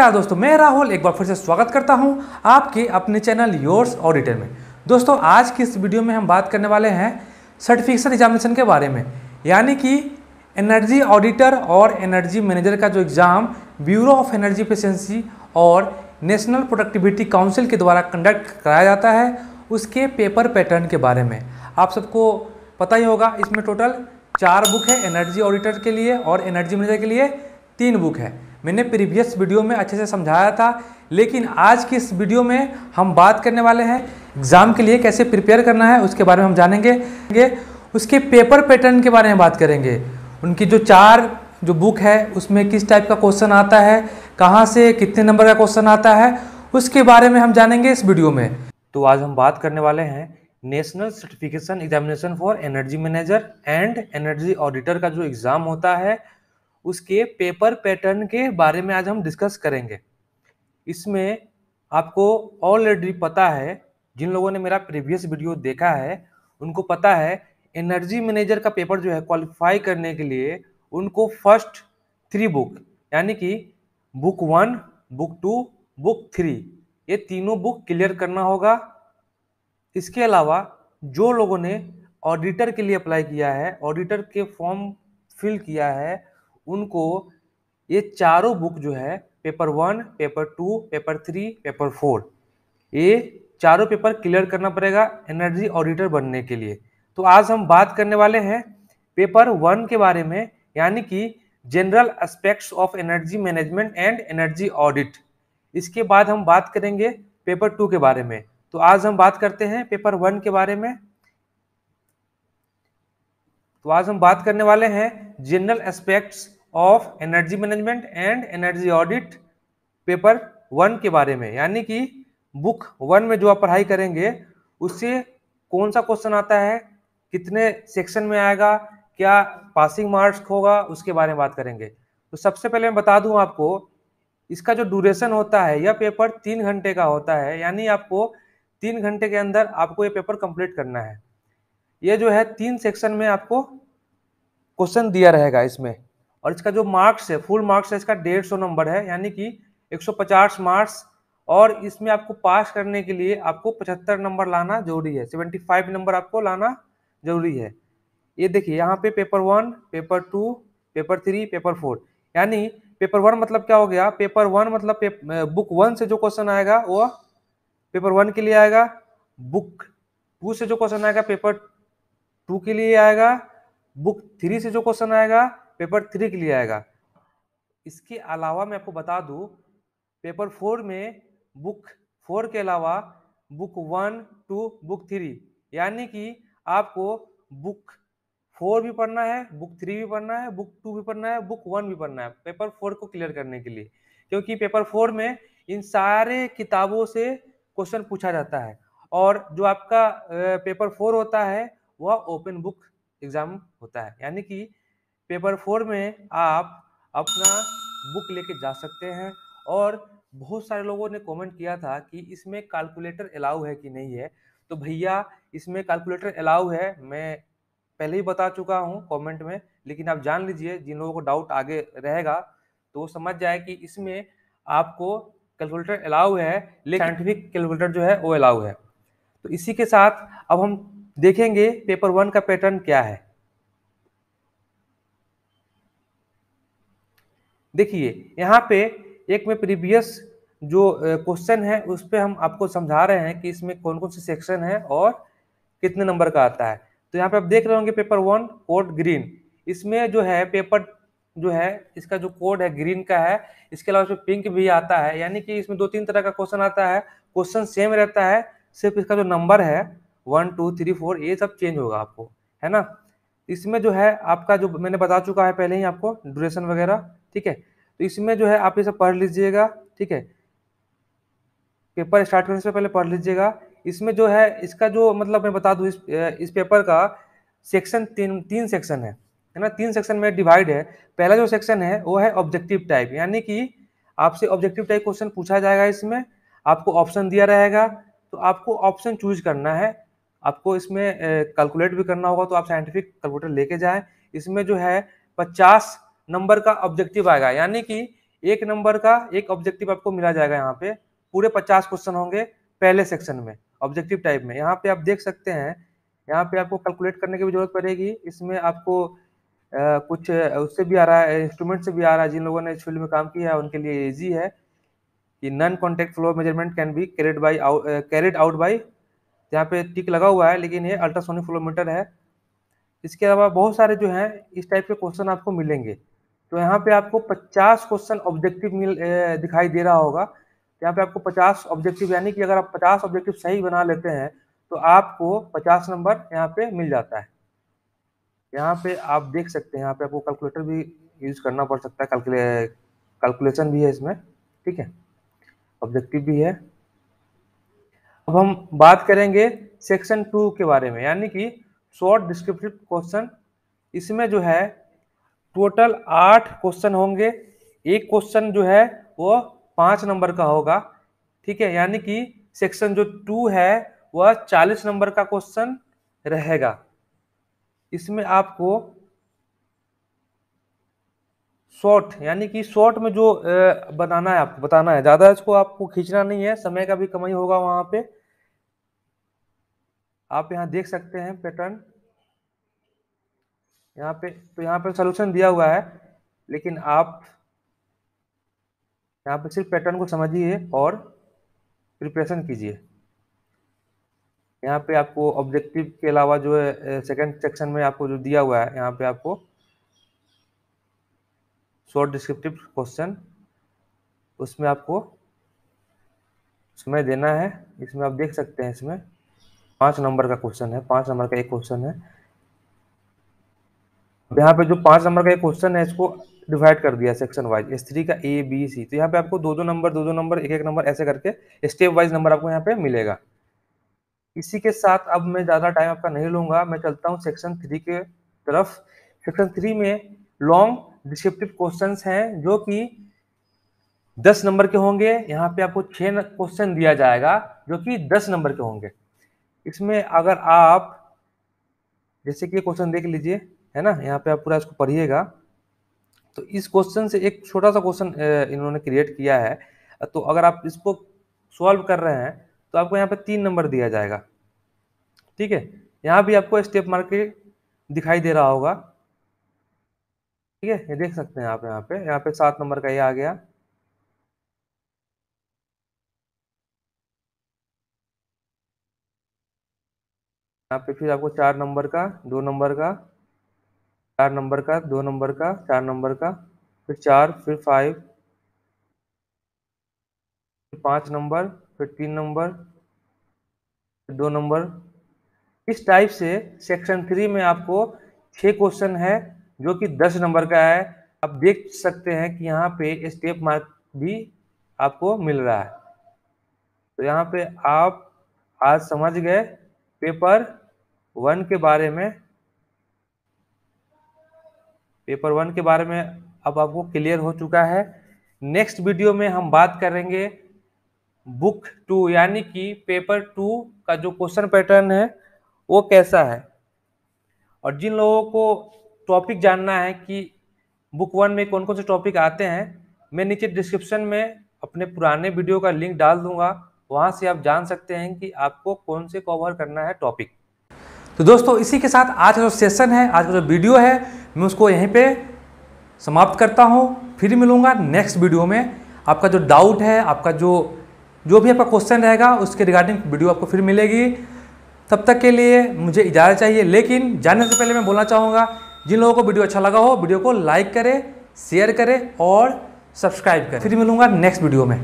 नमस्कार दोस्तों, मैं राहुल एक बार फिर से स्वागत करता हूँ आपके अपने चैनल योर्स ऑडिटर में। दोस्तों, आज की इस वीडियो में हम बात करने वाले हैं सर्टिफिकेशन एग्जामिनेशन के बारे में, यानी कि एनर्जी ऑडिटर और एनर्जी मैनेजर का जो exam, bureau of energy efficiency और नेशनल प्रोडक्टिविटी काउंसिल के द्वारा कंडक्ट कराया जाता है, उसके पेपर पैटर्न के बारे में। आप सबको पता ही होगा, इसमें टोटल चार बुक है एनर्जी ऑडिटर के लिए और एनर्जी मैनेजर के लिए। तीन बुक है। मैंने प्रीवियस वीडियो में अच्छे से समझाया था, लेकिन आज की इस वीडियो में हम बात करने वाले हैं एग्ज़ाम के लिए कैसे प्रिपेयर करना है, उसके बारे में हम जानेंगे। उसके पेपर पैटर्न के बारे में बात करेंगे। उनकी जो चार जो बुक है, उसमें किस टाइप का क्वेश्चन आता है, कहाँ से कितने नंबर का क्वेश्चन आता है, उसके बारे में हम जानेंगे इस वीडियो में। तो आज हम बात करने वाले हैं national certification examination for energy manager and energy auditor का जो एग्ज़ाम होता है उसके पेपर पैटर्न के बारे में आज हम डिस्कस करेंगे। इसमें आपको ऑलरेडी पता है, जिन लोगों ने मेरा प्रीवियस वीडियो देखा है, उनको पता है एनर्जी मैनेजर का पेपर जो है क्वालिफाई करने के लिए उनको फ़र्स्ट थ्री बुक यानी कि book one book two book three ये तीनों बुक क्लियर करना होगा। इसके अलावा जो लोगों ने ऑडिटर के लिए अप्लाई किया है ऑडिटर के फॉर्म फिल किया है उनको ये चारों बुक जो है paper one paper two paper three paper four ये चारों पेपर क्लियर करना पड़ेगा एनर्जी ऑडिटर बनने के लिए। तो आज हम बात करने वाले हैं पेपर वन के बारे में, यानी कि general aspects of energy management and energy audit इसके बाद हम बात करेंगे पेपर टू के बारे में। तो आज हम बात करते हैं पेपर वन के बारे में। तो आज हम बात करने वाले हैं general aspects of energy management and energy audit paper one के बारे में। यानी कि बुक वन में जो आप पढ़ाई करेंगे, उससे कौन सा क्वेश्चन आता है, कितने सेक्शन में आएगा, क्या पासिंग मार्क्स होगा, उसके बारे में बात करेंगे। तो सबसे पहले मैं बता दूँ आपको, इसका जो ड्यूरेशन होता है, यह पेपर तीन घंटे का होता है। यानी आपको तीन घंटे के अंदर आपको ये पेपर कंप्लीट करना है। ये जो है तीन सेक्शन में आपको क्वेश्चन दिया रहेगा इसमें। और इसका जो मार्क्स है फुल मार्क्स है इसका डेढ़ सौ नंबर है यानी कि 150 मार्क्स। और इसमें आपको पास करने के लिए आपको 75 नंबर लाना ज़रूरी है 75 नंबर आपको लाना ज़रूरी है। ये देखिए यहाँ पे paper one paper two paper three paper four. यानी पेपर वन मतलब क्या हो गया? पेपर वन मतलब पेप, बुक वन से जो क्वेश्चन आएगा वो पेपर वन के लिए आएगा बुक टू से जो क्वेश्चन आएगा पेपर टू के लिए आएगा बुक थ्री से जो क्वेश्चन आएगा, पेपर थ्री के लिए आएगा। इसके अलावा मैं आपको बता दूँ, पेपर फोर में बुक फोर के अलावा book one, two, book three, यानी कि आपको बुक फोर भी पढ़ना है, बुक थ्री भी पढ़ना है, बुक टू भी पढ़ना है, बुक वन भी पढ़ना है, पेपर फोर को क्लियर करने के लिए। क्योंकि पेपर फोर में इन सारे किताबों से क्वेश्चन पूछा जाता है, और जो आपका पेपर फोर होता है, वह ओपन बुक एग्ज़ाम होता है। यानी कि पेपर फोर में आप अपना बुक लेके जा सकते हैं और बहुत सारे लोगों ने कमेंट किया था कि इसमें कैलकुलेटर अलाउ है कि नहीं है। तो भैया इसमें कैलकुलेटर अलाउ है मैं पहले ही बता चुका हूँ कमेंट में लेकिन आप जान लीजिए जिन लोगों को डाउट आगे रहेगा तो वो समझ जाए कि इसमें आपको कैलकुलेटर अलाउ है लेकिन साइंटिफिक कैलकुलेटर जो है वो अलाउ है। तो इसी के साथ अब हम देखेंगे पेपर वन का पैटर्न क्या है। देखिए, यहाँ पे एक में प्रीवियस जो क्वेश्चन है, उस पर हम आपको समझा रहे हैं कि इसमें कौन कौन से सेक्शन है और कितने नंबर का आता है। तो यहाँ पे आप देख रहे होंगे पेपर वन कोड ग्रीन इसमें जो है पेपर जो है, इसका जो कोड है ग्रीन का है। इसके अलावा इसमें पिंक भी आता है। यानी कि इसमें दो तीन तरह का क्वेश्चन आता है। क्वेश्चन सेम रहता है, सिर्फ़ इसका जो नंबर है वन, टू, थ्री, फोर, ये सब चेंज होगा आपको, है ना? इसमें जो है आपका जो मैंने बता चुका है पहले ही आपको ड्यूरेशन वगैरह, ठीक है? तो इसमें जो है आप ये सब पढ़ लीजिएगा, ठीक है? पेपर स्टार्ट करने से पहले पढ़ लीजिएगा। इसमें जो है, इसका जो मतलब मैं बता दूँ, इस इस पेपर का सेक्शन तीन तीन सेक्शन है है ना? तीन सेक्शन में डिवाइड है। पहला जो सेक्शन है, वो है ऑब्जेक्टिव टाइप यानी कि आपसे ऑब्जेक्टिव टाइप क्वेश्चन पूछा जाएगा इसमें, आपको ऑप्शन दिया रहेगा तो आपको ऑप्शन चूज़ करना है। आपको इसमें कैलकुलेट भी करना होगा तो आप साइंटिफिक कैलकुलेटर लेके जाएँ। इसमें जो है पचास नंबर का ऑब्जेक्टिव आएगा। यानी कि एक नंबर का एक ऑब्जेक्टिव आपको मिला जाएगा यहाँ पे। पूरे पचास क्वेश्चन होंगे पहले सेक्शन में ऑब्जेक्टिव टाइप में। यहाँ पे आप देख सकते हैं यहाँ पे आपको कैलकुलेट करने की भी ज़रूरत पड़ेगी। इसमें आपको आ, कुछ उससे भी आ रहा है इंस्ट्रूमेंट से भी आ रहा है। जिन लोगों ने इस फ़ील्ड में काम किया है उनके लिए इजी है कि non contact flow measurement can be carried by carried out by यहाँ पे टिक लगा हुआ है, लेकिन ये अल्ट्रासोनिक फ्लोमीटर है। इसके अलावा बहुत सारे जो हैं, इस टाइप के क्वेश्चन आपको मिलेंगे। तो यहाँ पे आपको 50 क्वेश्चन ऑब्जेक्टिव मिल दिखाई दे रहा होगा। यहाँ पे आपको 50 ऑब्जेक्टिव यानी कि अगर आप 50 ऑब्जेक्टिव सही बना लेते हैं तो आपको 50 नंबर यहाँ पे मिल जाता है। यहाँ पे आप देख सकते हैं, यहाँ पे आपको कैलकुलेटर भी यूज़ करना पड़ सकता है कैलकुले कैलकुलेशन भी है इसमें, ठीक है? ऑब्जेक्टिव भी है। अब हम बात करेंगे सेक्शन टू के बारे में, यानी कि शॉर्ट डिस्क्रिप्टिव क्वेश्चन इसमें जो है टोटल आठ क्वेश्चन होंगे। एक क्वेश्चन जो है, वो पाँच नंबर का होगा। ठीक है? यानी कि सेक्शन जो टू है, वह चालीस नंबर का क्वेश्चन रहेगा। इसमें आपको शॉर्ट, यानी कि शॉर्ट में जो बनाना है आपको बताना है। ज़्यादा इसको आपको खींचना नहीं है, समय का भी कमाई होगा वहाँ पे। आप यहाँ देख सकते हैं पैटर्न यहाँ पे तो यहाँ पे सोल्यूशन दिया हुआ है, लेकिन आप यहाँ पे सिर्फ़ पैटर्न को समझिए और प्रिपरेशन कीजिए। यहाँ पे आपको ऑब्जेक्टिव के अलावा जो है सेकंड सेक्शन में आपको जो दिया हुआ है, यहाँ पे आपको शॉर्ट डिस्क्रिप्टिव क्वेश्चन उसमें आपको समय देना है। इसमें आप देख सकते हैं इसमें पाँच नंबर का क्वेश्चन है। पाँच नंबर का एक क्वेश्चन है। यहाँ पे जो पाँच नंबर का एक क्वेश्चन है, इसको डिवाइड कर दिया सेक्शन वाइज एस थ्री का ए बी सी तो यहाँ पे आपको दो दो नंबर दो दो नंबर एक एक नंबर ऐसे करके स्टेप वाइज नंबर आपको यहाँ पे मिलेगा। इसी के साथ अब मैं ज़्यादा टाइम आपका नहीं लूँगा। मैं चलता हूँ सेक्शन थ्री के तरफ़। सेक्शन थ्री में लॉन्ग डिस्क्रिप्टिव क्वेश्चन हैं, जो कि दस नंबर के होंगे। यहाँ पे आपको छह क्वेश्चन दिया जाएगा, जो कि दस नंबर के होंगे। इसमें अगर आप, जैसे कि क्वेश्चन देख लीजिए, है ना? यहाँ पे आप पूरा इसको पढ़िएगा। तो इस क्वेश्चन से एक छोटा सा क्वेश्चन इन्होंने क्रिएट किया है। तो अगर आप इसको सॉल्व कर रहे हैं तो आपको यहाँ पे तीन नंबर दिया जाएगा। ठीक है? यहाँ भी आपको स्टेप मार्क दिखाई दे रहा होगा। ठीक है, ये देख सकते हैं आप यहाँ पे। यहाँ पे सात नंबर का ये आ गया। यहाँ पे फिर आपको चार नंबर का, दो नंबर का, चार नंबर का, दो नंबर का, चार नंबर का, फिर चार, फिर फाइव फिर पाँच नंबर, फिर तीन नंबर, फिर दो नंबर। इस टाइप से सेक्शन थ्री में आपको छः क्वेश्चन है। जो कि दस नंबर का है, आप देख सकते हैं कि यहाँ पे स्टेप मार्क भी आपको मिल रहा है। तो यहाँ पे आप आज समझ गए पेपर वन के बारे में। पेपर वन के बारे में अब आपको क्लियर हो चुका है। नेक्स्ट वीडियो में हम बात करेंगे बुक टू यानी कि पेपर टू का जो क्वेश्चन पैटर्न है, वो कैसा है? और जिन लोगों को टॉपिक जानना है कि बुक वन में कौन कौन से टॉपिक आते हैं। मैं नीचे डिस्क्रिप्शन में अपने पुराने वीडियो का लिंक डाल दूँगा। वहाँ से आप जान सकते हैं कि आपको कौन से कवर करना है टॉपिक तो दोस्तों, इसी के साथ आज का जो सेशन है, आज का जो वीडियो है, मैं उसको यहीं पे समाप्त करता हूँ। फिर मिलूँगा नेक्स्ट वीडियो में। आपका जो डाउट है, आपका जो जो भी आपका क्वेश्चन रहेगा, उसके रिगार्डिंग वीडियो आपको फिर मिलेगी। तब तक के लिए मुझे इजाज़त चाहिए, लेकिन जानने से पहले मैं बोलना चाहूँगा जिन लोगों को वीडियो अच्छा लगा हो, वीडियो को लाइक करें शेयर करें और सब्सक्राइब करें। फिर मिलूँगा नेक्स्ट वीडियो में।